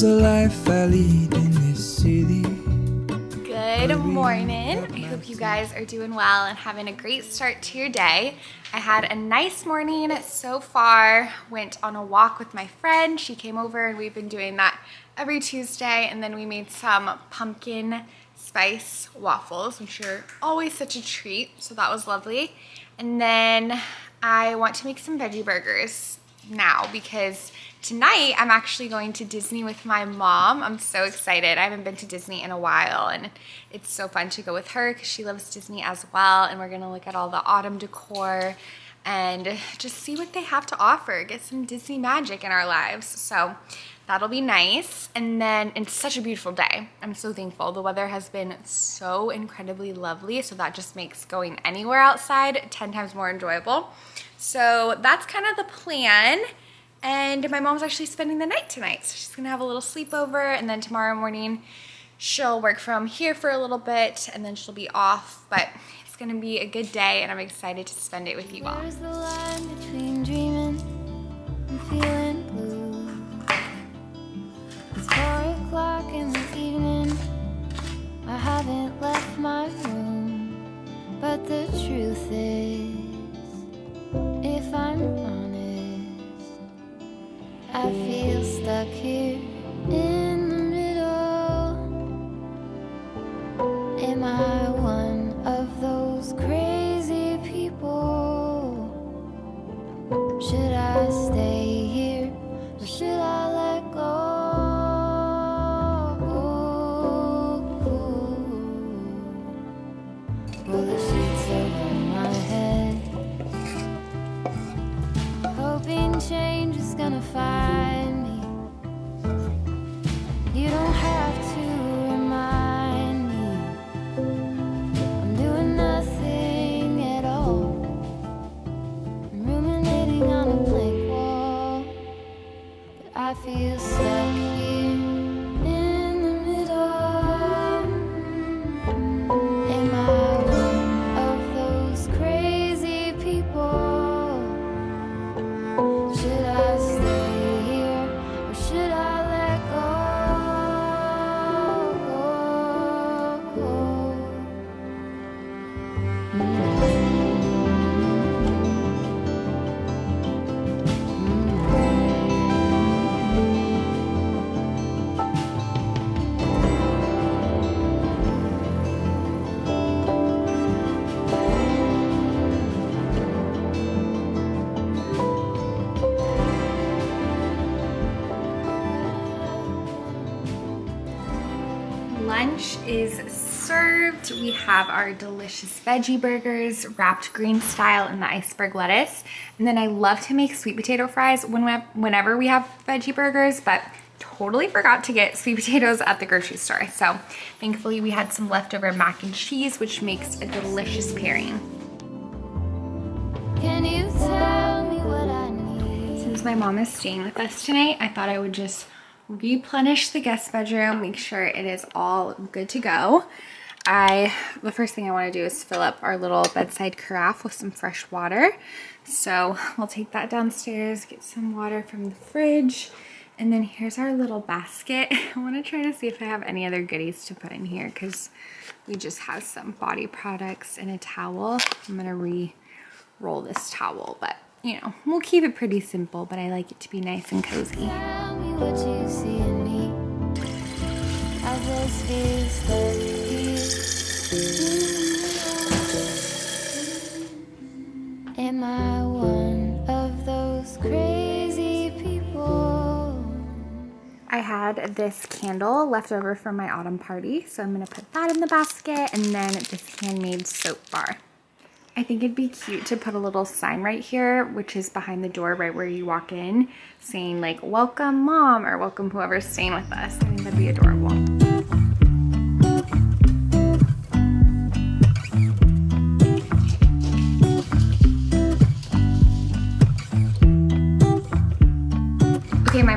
is the life I lead in this city. Good morning. I hope you guys are doing well and having a great start to your day. I had a nice morning so far. Went on a walk with my friend. She came over and we've been doing that every Tuesday. And then we made some pumpkin spice waffles, which are always such a treat. So that was lovely. And then I want to make some veggie burgers now because tonight I'm actually going to Disney with my mom. I'm so excited. I haven't been to Disney in a while and it's so fun to go with her because she loves Disney as well. And we're gonna look at all the autumn decor and just see what they have to offer. Get some Disney magic in our lives. So that'll be nice. And then it's such a beautiful day. I'm so thankful. The weather has been so incredibly lovely. So that just makes going anywhere outside 10 times more enjoyable. So that's kind of the plan. And my mom's actually spending the night tonight. So she's gonna have a little sleepover and then tomorrow morning she'll work from here for a little bit and then she'll be off. But it's gonna be a good day and I'm excited to spend it with you all. Where's the line between dreaming and feeling blue? It's four o'clock in the evening. I haven't left my room, but the truth is, if I'm honest, I feel stuck here served. We have our delicious veggie burgers wrapped green style in the iceberg lettuce. And then I love to make sweet potato fries when we whenever we have veggie burgers, but totally forgot to get sweet potatoes at the grocery store. So thankfully we had some leftover mac and cheese, which makes a delicious pairing. Can you tell me what I need? Since my mom is staying with us tonight, I thought I would just replenish the guest bedroom, make sure it is all good to go. I, the first thing I wanna do is fill up our little bedside carafe with some fresh water. So we'll take that downstairs, get some water from the fridge, and then here's our little basket. I wanna try to see if I have any other goodies to put in here because we just have some body products and a towel. I'm gonna re-roll this towel, but you know, we'll keep it pretty simple, but I like it to be nice and cozy. Am I one of those crazy people? I had this candle left over from my autumn party, so I'm gonna put that in the basket and then this handmade soap bar. I think it'd be cute to put a little sign right here, which is behind the door right where you walk in, saying like, welcome mom, or welcome whoever's staying with us. I think that'd be adorable.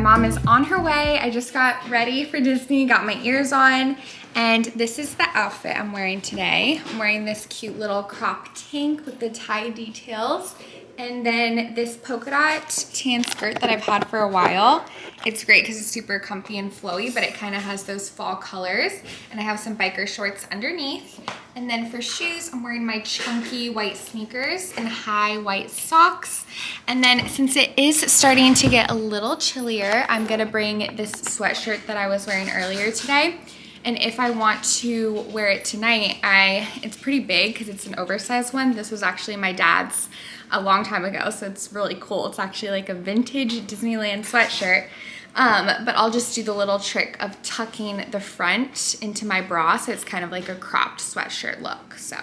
Mom is on her way. I just got ready for Disney, got my ears on, and this is the outfit I'm wearing today. I'm wearing this cute little crop tank with the tie details And then this polka dot tan skirt that I've had for a while. It's great because it's super comfy and flowy, but it kind of has those fall colors. And I have some biker shorts underneath. And then for shoes, I'm wearing my chunky white sneakers and high white socks. And then since it is starting to get a little chillier, I'm gonna bring this sweatshirt that I was wearing earlier today. And if I want to wear it tonight, I it's pretty big because it's an oversized one. This was actually my dad's a long time ago, so it's really cool. It's actually like a vintage Disneyland sweatshirt. Um, but I'll just do the little trick of tucking the front into my bra so it's kind of like a cropped sweatshirt look. So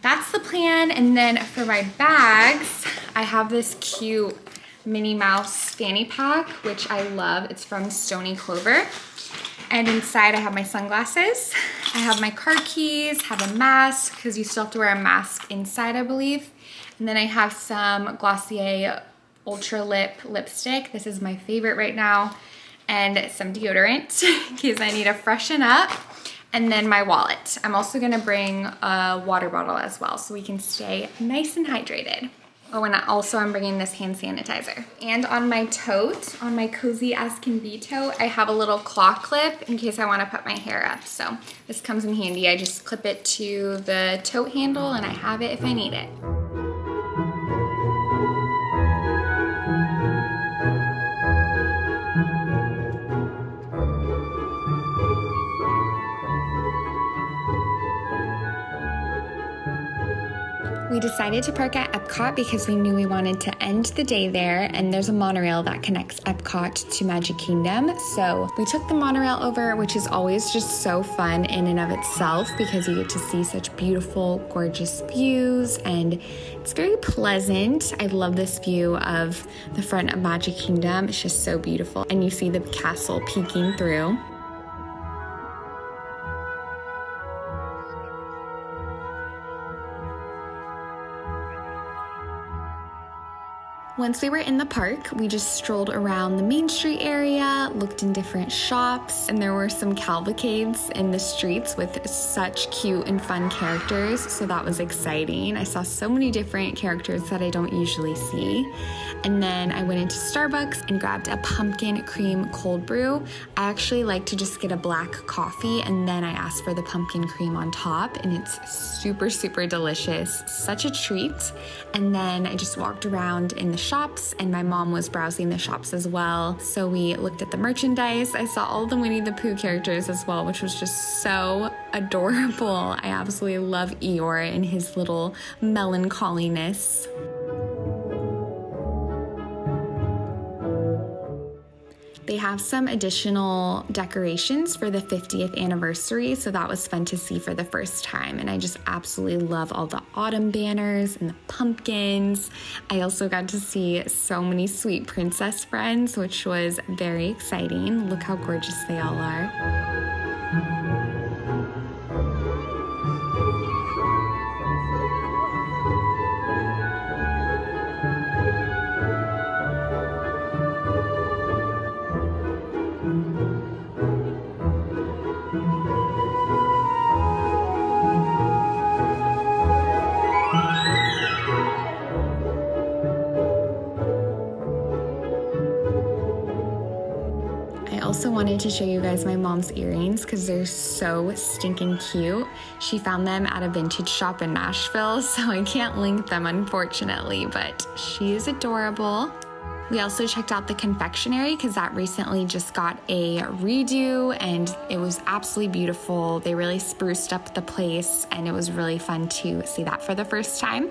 that's the plan. And then for my bags, I have this cute Minnie Mouse fanny pack, which I love. It's from Stoney Clover. And inside I have my sunglasses. I have my car keys, have a mask, because you still have to wear a mask inside, I believe. And then I have some Glossier Ultra Lip lipstick. This is my favorite right now. And some deodorant in case I need to freshen up. And then my wallet. I'm also gonna bring a water bottle as well so we can stay nice and hydrated. Oh, and also I'm bringing this hand sanitizer. And on my tote, on my Cozy As Can Be tote, I have a little claw clip in case I wanna put my hair up. So this comes in handy. I just clip it to the tote handle and I have it if I need it. We decided to park at Epcot because we knew we wanted to end the day there, and there's a monorail that connects Epcot to Magic Kingdom. So we took the monorail over, which is always just so fun in and of itself because you get to see such beautiful, gorgeous views, and it's very pleasant. I love this view of the front of Magic Kingdom, it's just so beautiful, and you see the castle peeking through. Once we were in the park, we just strolled around the Main Street area, looked in different shops, and there were some cavalcades in the streets with such cute and fun characters, so that was exciting. I saw so many different characters that I don't usually see. And then I went into Starbucks and grabbed a pumpkin cream cold brew. I actually like to just get a black coffee and then I ask for the pumpkin cream on top, and it's super, super delicious. Such a treat. And then I just walked around in the shops, and my mom was browsing the shops as well. So we looked at the merchandise. I saw all the Winnie the Pooh characters as well, which was just so adorable. I absolutely love Eeyore and his little melancholiness. They have some additional decorations for the 50th anniversary, so that was fun to see for the first time. And I just absolutely love all the autumn banners and the pumpkins. I also got to see so many sweet princess friends, which was very exciting. Look how gorgeous they all are. Wanted to show you guys my mom's earrings because they're so stinking cute. She found them at a vintage shop in Nashville, so I can't link them unfortunately, but she is adorable. We also checked out the confectionery because that recently just got a redo and it was absolutely beautiful. They really spruced up the place and it was really fun to see that for the first time.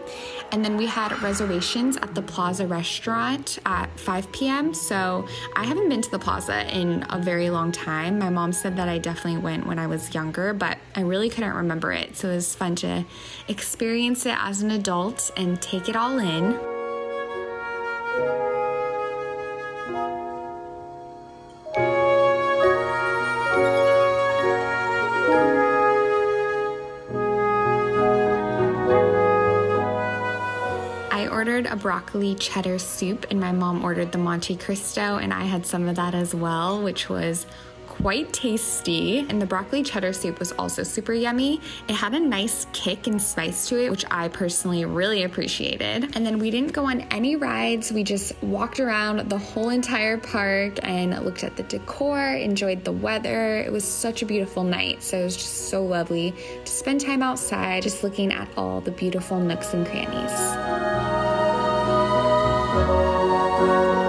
And then we had reservations at the Plaza restaurant at 5 p.m. So I haven't been to the Plaza in a very long time. My mom said that I definitely went when I was younger, but I really couldn't remember it. So it was fun to experience it as an adult and take it all in. Broccoli cheddar soup, and my mom ordered the Monte Cristo, and I had some of that as well, which was quite tasty, and the broccoli cheddar soup was also super yummy. It had a nice kick and spice to it, which I personally really appreciated. And then we didn't go on any rides, we just walked around the whole entire park and looked at the decor, enjoyed the weather. It was such a beautiful night, so it was just so lovely to spend time outside just looking at all the beautiful nooks and crannies. Finished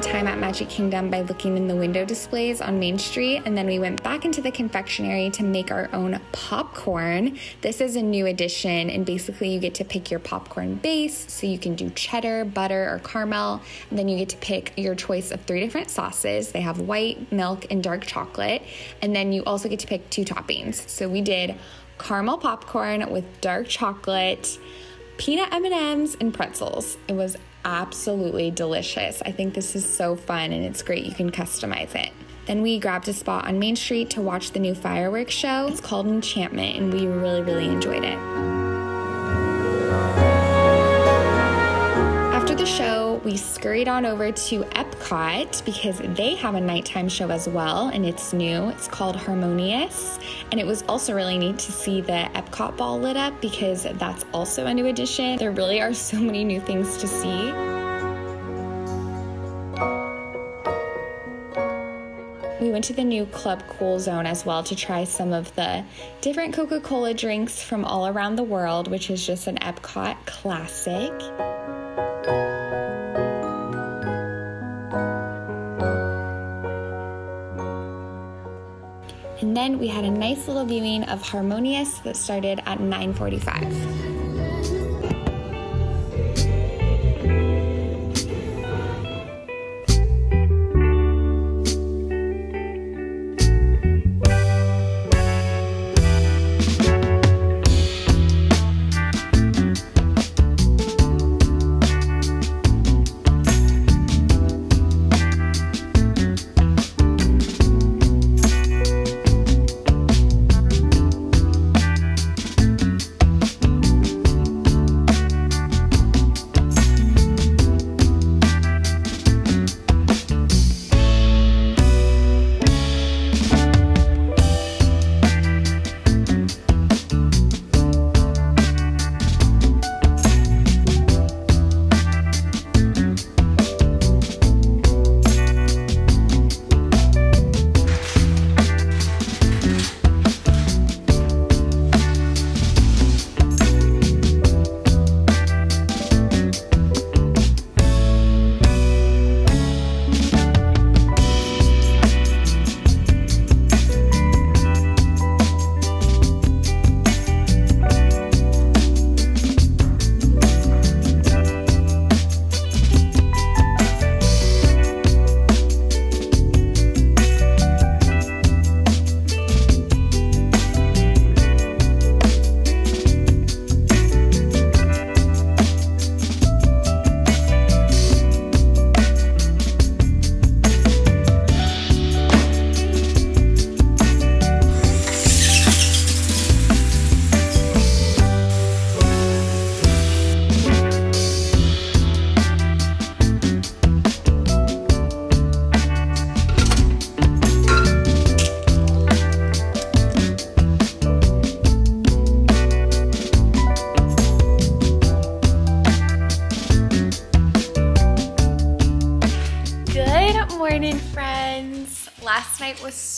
time at Magic Kingdom by looking in the window displays on Main Street, and then we went back into the confectionery to make our own popcorn. This is a new addition, and basically, you get to pick your popcorn base. So you can do cheddar, butter, or caramel, and then you get to pick your choice of three different sauces. They have white, milk, and dark chocolate, and then you also get to pick two toppings. So we did caramel popcorn with dark chocolate peanut M&Ms and pretzels. It was absolutely delicious. I think this is so fun and it's great. You can customize it. Then we grabbed a spot on Main Street to watch the new fireworks show. It's called Enchantment and we really, really enjoyed it. After the show, we scurried on over to Epcot because they have a nighttime show as well and it's new. It's called Harmonious. And it was also really neat to see the Epcot ball lit up because that's also a new addition. There really are so many new things to see. We went to the new Club Cool Zone as well to try some of the different Coca Cola drinks from all around the world, which is just an Epcot classic. Then we had a nice little viewing of Harmonious that started at 945.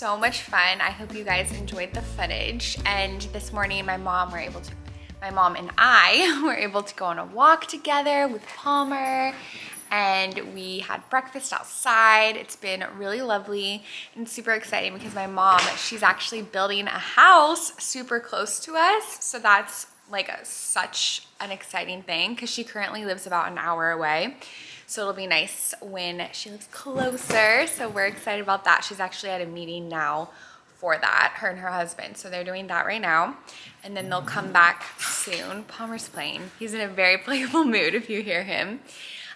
So much fun. I hope you guys enjoyed the footage. And this morning, my mom were able to, my mom and I were able to go on a walk together with Palmer and we had breakfast outside. It's been really lovely and super exciting because my mom, she's actually building a house super close to us. So that's like a, such an exciting thing because she currently lives about an hour away. So it'll be nice when she lives closer. So we're excited about that. She's actually at a meeting now for that, her and her husband. So they're doing that right now. And then they'll come back soon. Palmer's playing. He's in a very playful mood if you hear him.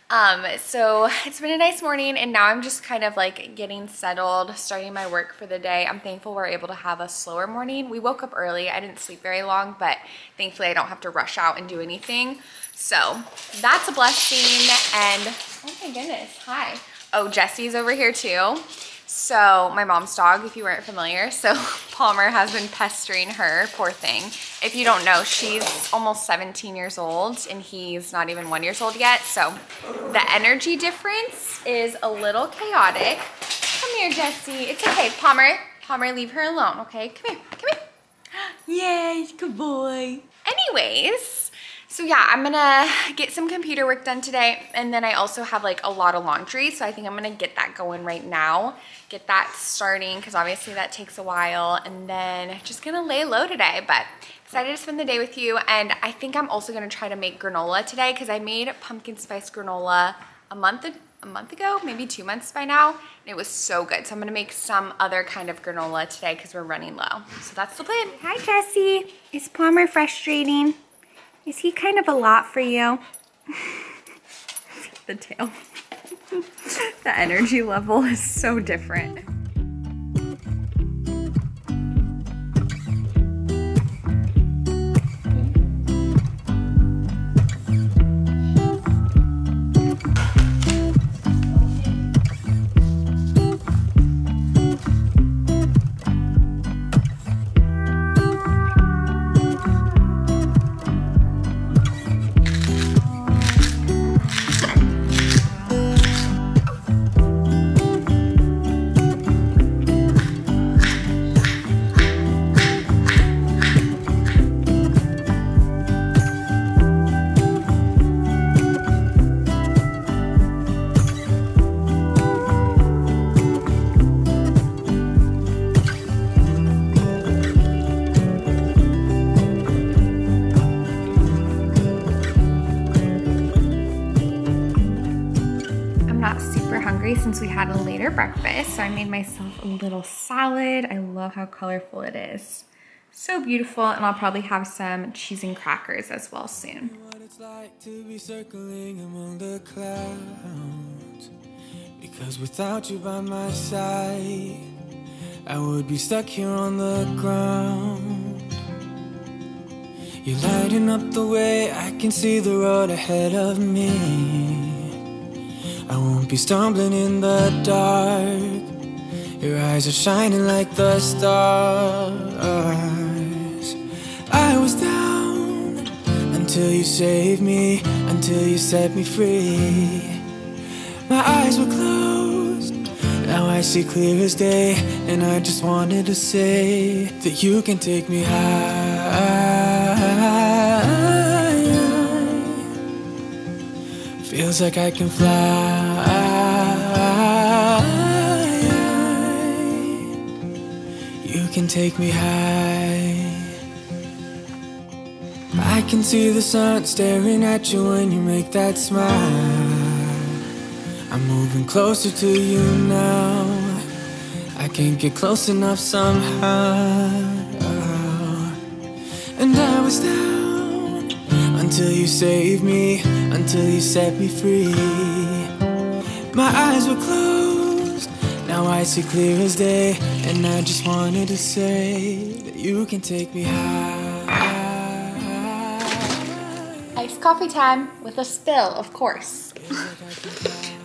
Um, so it's been a nice morning and now I'm just kind of like getting settled, starting my work for the day. I'm thankful we're able to have a slower morning. We woke up early. I didn't sleep very long, but thankfully I don't have to rush out and do anything. So that's a blessing. And oh my goodness, hi. Oh, Jesse's over here too. So my mom's dog, if you weren't familiar. So Palmer has been pestering her, poor thing. If you don't know, she's almost 17 years old and he's not even one years old yet. So the energy difference is a little chaotic. Come here, Jesse. It's okay, Palmer. Palmer, leave her alone, okay? Come here, come here. Yay, good boy. Anyways, so yeah, I'm gonna get some computer work done today. And then I also have like a lot of laundry. So I think I'm gonna get that going right now. Get that starting because obviously that takes a while. And then just gonna lay low today. But excited to spend the day with you. And I think I'm also gonna try to make granola today because I made pumpkin spice granola a month a month ago, maybe two months by now. And it was so good. So I'm gonna make some other kind of granola today because we're running low. So that's the plan. Hi, Jesse. Is Palmer frustrating? Is he kind of a lot for you? the tail. the energy level is so different. Since we had a later breakfast. So I made myself a little salad. I love how colorful it is. So beautiful. And I'll probably have some cheese and crackers as well soon. Because without you by my side, I would be stuck here on the ground. You're lighting up the way, I can see the road ahead of me. I won't be stumbling in the dark. Your eyes are shining like the stars. I was down until you saved me, until you set me free. My eyes were closed, now I see clear as day. And I just wanted to say that you can take me high. Feels like I can fly. You can take me high. I can see the sun staring at you when you make that smile. I'm moving closer to you now. I can't get close enough somehow. And I was down until you saved me until you set me free. My eyes were closed, now I see clear as day. And I just wanted to say that you can take me high. Iced coffee time with a spill, of course.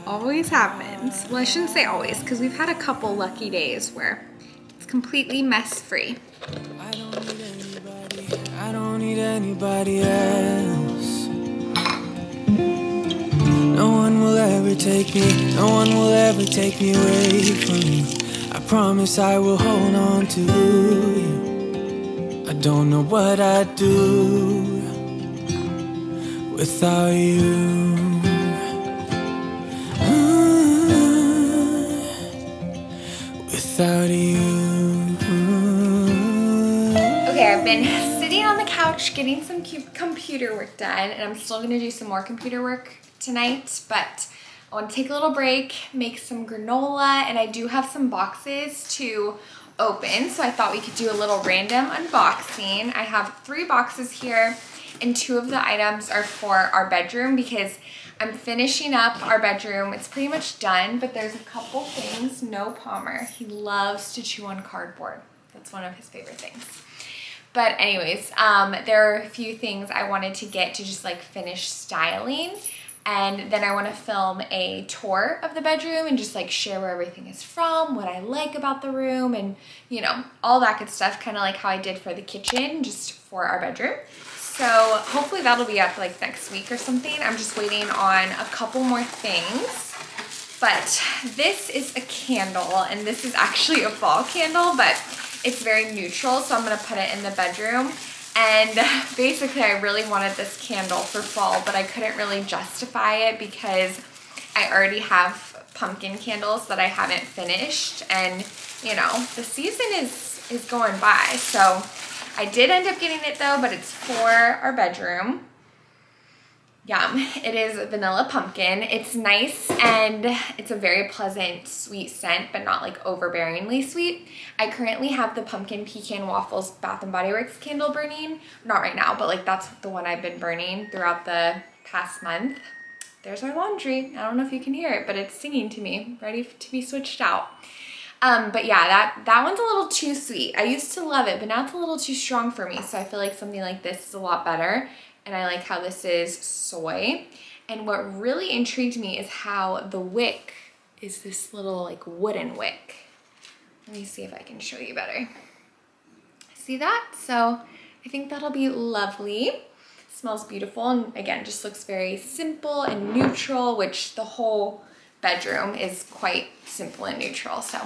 always happens. Well, I shouldn't say always, because we've had a couple lucky days where it's completely mess free. Need anybody, else. No one will ever take me, no one will ever take me away from you. I promise I will hold on to you. I don't know what I'd do without you. without you. Okay, I've been couch getting some computer work done, and I'm still gonna do some more computer work tonight, but I want to take a little break, make some granola, and I do have some boxes to open, so I thought we could do a little random unboxing. I have three boxes here, and two of the items are for our bedroom because I'm finishing up our bedroom. It's pretty much done, but there's a couple things. No Palmer, he loves to chew on cardboard. That's one of his favorite things. But anyways, um, there are a few things I wanted to get to just like finish styling. And then I want to film a tour of the bedroom and just like share where everything is from, what I like about the room and you know, all that good stuff, kind of like how I did for the kitchen, just for our bedroom. So hopefully that'll be up like next week or something. I'm just waiting on a couple more things. But this is a candle and this is actually a fall candle, but it's very neutral. So I'm gonna put it in the bedroom and basically I really wanted this candle for fall, but I couldn't really justify it because I already have pumpkin candles that I haven't finished. And you know, the season is, is going by. So I did end up getting it though, but it's for our bedroom. Yum. It is vanilla pumpkin. It's nice and it's a very pleasant sweet scent, but not like overbearingly sweet. I currently have the pumpkin pecan waffles Bath and Body Works candle burning. Not right now, but like that's the one I've been burning throughout the past month. There's our laundry. I don't know if you can hear it, but it's singing to me, ready to be switched out. Um, but yeah, that, that one's a little too sweet. I used to love it, but now it's a little too strong for me. So I feel like something like this is a lot better and I like how this is soy. And what really intrigued me is how the wick is this little like wooden wick. Let me see if I can show you better. See that? So I think that'll be lovely. Smells beautiful and again, just looks very simple and neutral, which the whole bedroom is quite simple and neutral. So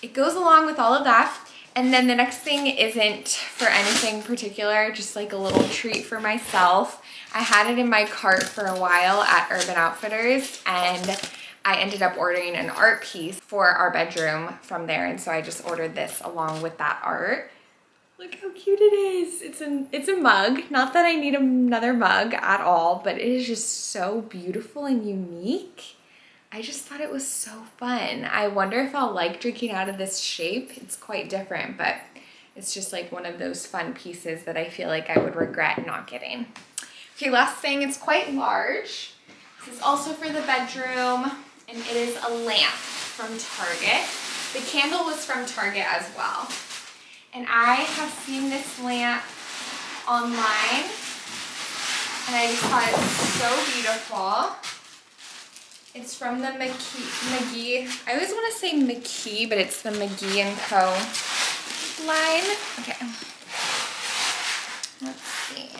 it goes along with all of that. And then the next thing isn't for anything particular, just like a little treat for myself. I had it in my cart for a while at Urban Outfitters and I ended up ordering an art piece for our bedroom from there. And so I just ordered this along with that art. Look how cute it is. It's a, it's a mug. Not that I need another mug at all, but it is just so beautiful and unique. I just thought it was so fun. I wonder if I'll like drinking out of this shape. It's quite different, but it's just like one of those fun pieces that I feel like I would regret not getting. Okay, last thing, it's quite large. This is also for the bedroom, and it is a lamp from Target. The candle was from Target as well. And I have seen this lamp online, and I just thought it was so beautiful. It's from the McKee, McGee. I always want to say McKee, but it's the McGee and Co. line. Okay. Let's see.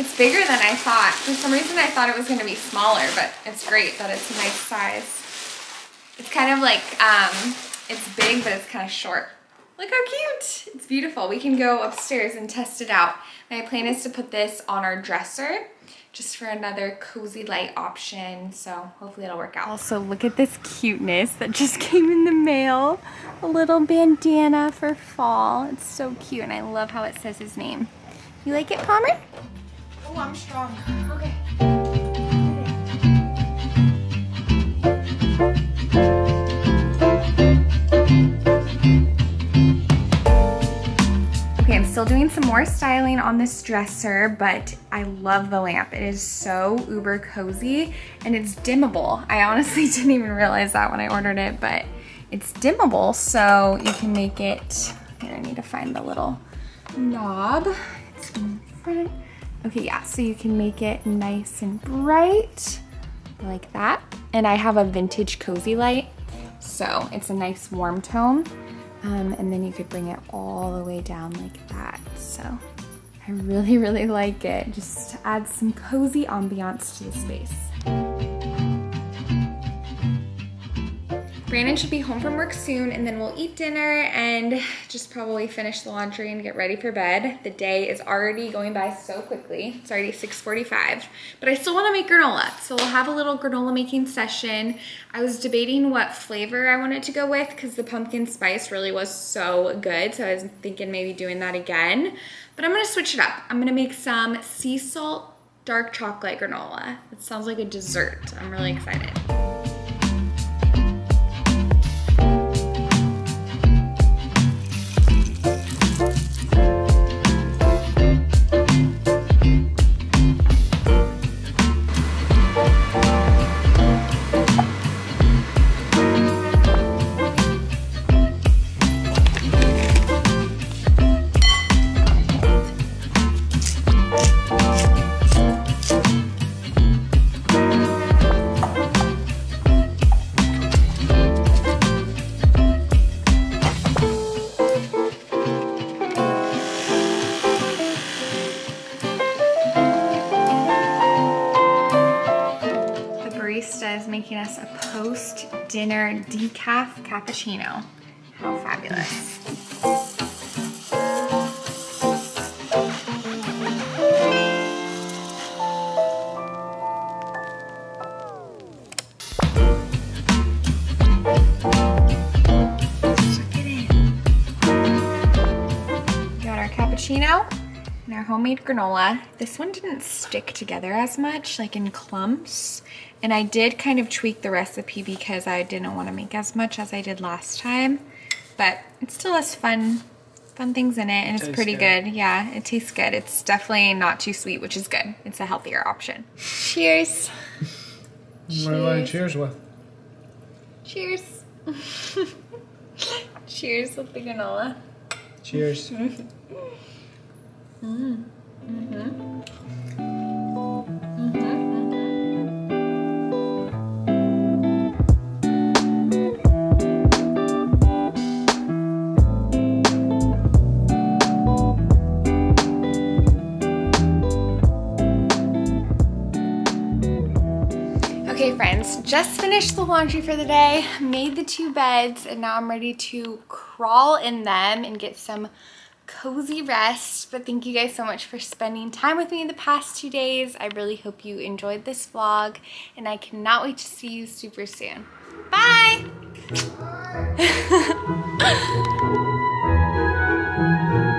It's bigger than I thought. For some reason I thought it was going to be smaller, but it's great that it's a nice size. It's kind of like, um, it's big, but it's kind of short. Look how cute. It's beautiful. We can go upstairs and test it out. My plan is to put this on our dresser just for another cozy light option. So hopefully it'll work out. Also, look at this cuteness that just came in the mail. A little bandana for fall. It's so cute and I love how it says his name. You like it, Palmer? Oh, I'm strong. Okay. Still doing some more styling on this dresser, but I love the lamp. It is so uber cozy and it's dimmable. I honestly didn't even realize that when I ordered it, but it's dimmable, so you can make it, I need to find the little knob. It's in front. Okay, yeah, so you can make it nice and bright like that. And I have a vintage cozy light, so it's a nice warm tone. Um, and then you could bring it all the way down like that. So I really, really like it. Just to add some cozy ambiance to the space. Brandon should be home from work soon and then we'll eat dinner and just probably finish the laundry and get ready for bed. The day is already going by so quickly. It's already 6.45, but I still wanna make granola. So we'll have a little granola making session. I was debating what flavor I wanted to go with because the pumpkin spice really was so good. So I was thinking maybe doing that again, but I'm gonna switch it up. I'm gonna make some sea salt dark chocolate granola. It sounds like a dessert. I'm really excited. Cappuccino. How fabulous. Got our cappuccino and our homemade granola. This one didn't stick together as much, like in clumps. And I did kind of tweak the recipe because I didn't want to make as much as I did last time. But it still has fun, fun things in it and it's Tastes pretty good. good. Yeah, it tastes good. It's definitely not too sweet, which is good. It's a healthier option. Cheers. What do you want cheers with? Cheers. Cheers with the granola. Cheers. Okay, mm. finished the laundry for the day, made the two beds, and now I'm ready to crawl in them and get some cozy rest. But thank you guys so much for spending time with me the past two days. I really hope you enjoyed this vlog, and I cannot wait to see you super soon. Bye!